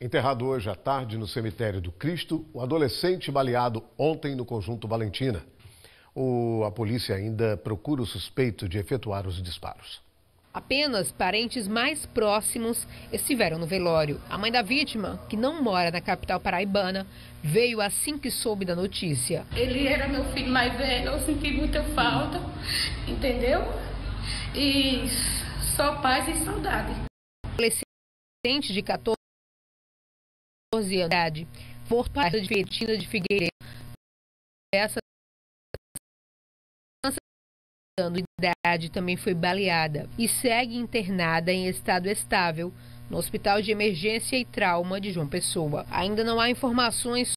Enterrado hoje à tarde no cemitério do Cristo, o adolescente baleado ontem no conjunto Valentina. O, a polícia ainda procura o suspeito de efetuar os disparos. Apenas parentes mais próximos estiveram no velório. A mãe da vítima, que não mora na capital paraibana, veio assim que soube da notícia. Ele era meu filho mais velho, eu senti muita falta, entendeu? E só paz e saudade. Adolescente de 14 anos de idade, Porto de Fetina de Figueiredo. Essa anos de idade também foi baleada e segue internada em estado estável no Hospital de Emergência e Trauma de João Pessoa. Ainda não há informações